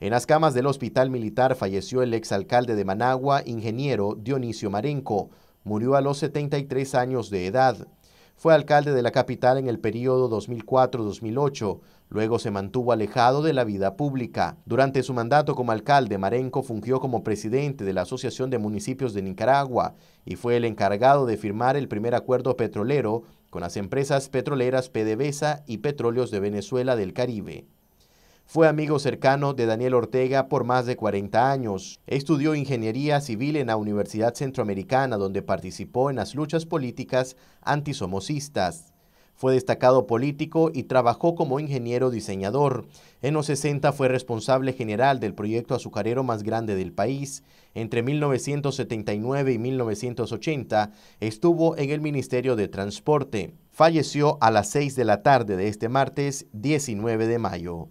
En las camas del hospital militar falleció el exalcalde de Managua, ingeniero Dionisio Marenco. Murió a los 73 años de edad. Fue alcalde de la capital en el periodo 2004-2008. Luego se mantuvo alejado de la vida pública. Durante su mandato como alcalde, Marenco fungió como presidente de la Asociación de Municipios de Nicaragua y fue el encargado de firmar el primer acuerdo petrolero con las empresas petroleras PDVSA y Petróleos de Venezuela del Caribe. Fue amigo cercano de Daniel Ortega por más de 40 años. Estudió ingeniería civil en la Universidad Centroamericana, donde participó en las luchas políticas antisomocistas. Fue destacado político y trabajó como ingeniero diseñador. En los 60 fue responsable general del proyecto azucarero más grande del país. Entre 1979 y 1980 estuvo en el Ministerio de Transporte. Falleció a las 6 de la tarde de este martes 19 de mayo.